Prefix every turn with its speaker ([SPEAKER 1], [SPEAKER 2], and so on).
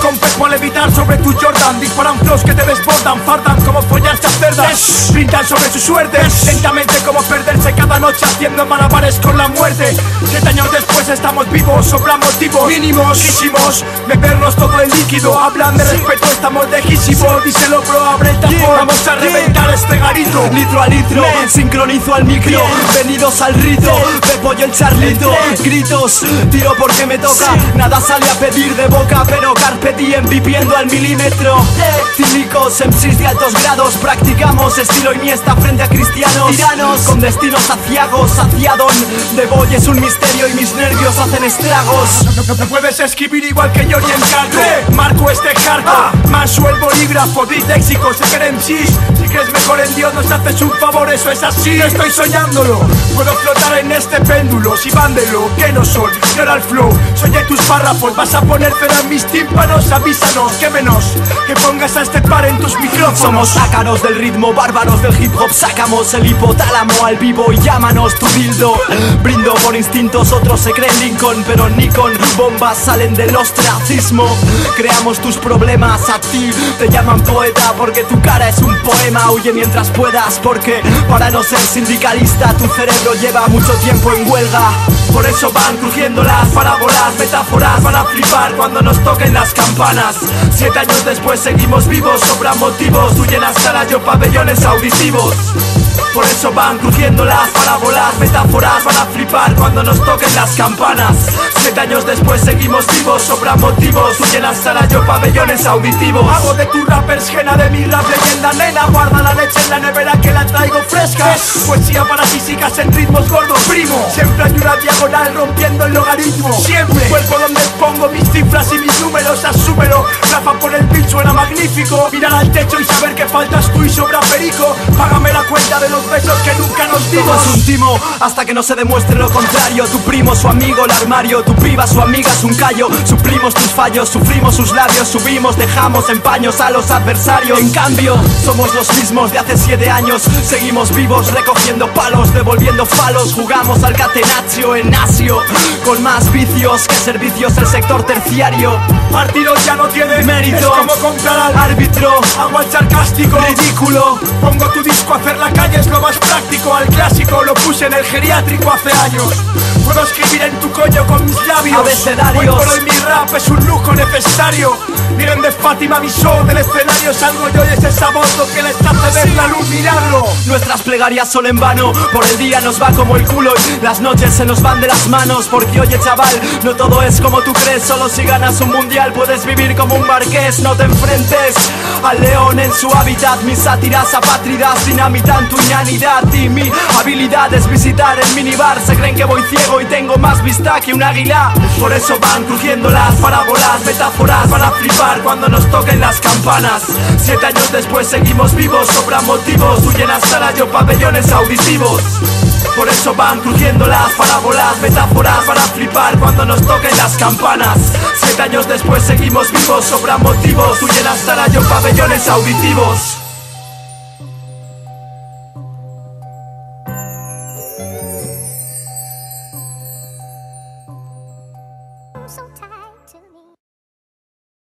[SPEAKER 1] con Pepo al evitar sobre tu Jordan. Disparan flows que te desbordan, fardan como follarse a cerdas. Brindan sobre su suerte, lentamente como perderse cada noche haciendo malabares con la muerte. Siete años después estamos vivos, sobran motivos mínimos, quisimos bebernos todo el líquido Hablan de respeto, estamos lejísimos, díselo bro, abre Vamos a reventar este garito.
[SPEAKER 2] Litro a litro, sincronizo al micro. Venidos al rito, Pepo y el charlito. Gritos, tiro porque me toca. Nada sale a pedir de boca Pero carpe diem viviendo al milímetro. Cínicos, MCs de altos grados Practicamos estilo Iniesta frente a cristianos. Tiranos, con destinos saciagos Saciadón, de boy es un misterio Y mis nervios hacen estragos.
[SPEAKER 1] No puedes escribir igual que yo ni en Marco este cargo Manso el bolígrafo, disléxico, se creen Si crees mejor en Dios nos haces un favor, eso es así. No estoy soñándolo. Puedo flotar en este péndulo Si van de lo que no son, no el flow Soñé tus párrafos, vas a poner cera en mis tímpanos Avísanos, que menos. Que pongas a este par en tus micrófonos.
[SPEAKER 2] Somos ácaros del ritmo, bárbaros del hip hop. Sacamos el hipotálamo al vivo y llámanos tu dildo. Brindo por instintos, otros se creen Lincoln Pero Nikon, bombas salen del ostracismo. Creamos tus problemas a ti Te llaman poeta porque tu cara es un poema Huye mientras puedas porque para no ser sindicalista Tu cerebro lleva mucho tiempo en huelga Por eso van crujiendo las parábolas Metáforas van a flipar cuando nos toquen las campanas Siete años después seguimos vivos, sobran motivos Tú llenas salas, yo pabellones auditivos por eso van crujiendo las parábolas, metáforas van a flipar cuando nos toquen las campanas. Siete años después seguimos vivos, sobran motivos. Tú llenas salas, yo pabellones auditivos.
[SPEAKER 1] Hago de tu rappers gena de mi rap leyenda nena Guarda la leche en la nevera que la traigo fresca Poesía para físicas en ritmos gordos Primo, siempre una diagonal rompiendo el logaritmo. Siempre. Cuerpo donde pongo mis cifras y mis números Asúmelo, Rafa por el beat suena magnífico. Mirar al techo y saber que faltas tú y sobra perico. Págame la cuenta de los besos que nunca nos
[SPEAKER 2] Todo
[SPEAKER 1] dimos
[SPEAKER 2] es un timo hasta que no se demuestre lo contrario. Tu primo, su amigo, el armario. Tu piba, su amiga, es un callo. Suplimos tus fallos, sufrimos sus labios. Subimos, dejamos en paños a los adversarios. En cambio, somos los mismos de hace siete años. Seguimos vivos recogiendo palos Devolviendo falos, jugamos al catenaccio en Asio Con más vicios que servicios el sector terciario
[SPEAKER 1] Partido ya no tiene
[SPEAKER 2] Mérito.
[SPEAKER 1] Es como comprar al
[SPEAKER 2] Árbitro,
[SPEAKER 1] Hago al sarcástico
[SPEAKER 2] ridículo.
[SPEAKER 1] Pongo tu disco a hacer la calle, es lo más práctico. Al clásico lo puse en el geriátrico hace años. Puedo escribir en tu coño con mis labios.
[SPEAKER 2] Abecedarios.
[SPEAKER 1] Hoy por hoy mi rap es un lujo necesario. Miren de Fátima mi show del escenario Salgo yo y es esa voz lo que les hace ver la luz, miradlo
[SPEAKER 2] Nuestras plegarias son en vano. Por el día nos va como el culo Y las noches se nos van de las manos. Porque oye chaval, no todo es como tú crees. Solo si ganas un mundial puedes vivir como un marqués. No te enfrentes al león en su hábitat Mis sátiras apátridas dinamitan tu inanidad Y mi habilidad es visitar el minibar. Se creen que voy ciego y tengo más vista que un águila. Por eso van crujiendo las parábolas Metáforas van a flipar cuando nos toquen las campanas. Siete años después seguimos vivos, sobran motivos Tú llenas salas, yo pabellones auditivos por eso van crujiendo las parábolas, metáforas van a flipar cuando nos toquen las campanas. Siete años después seguimos vivos, sobran motivos. Llenas salas, yo pabellones auditivos.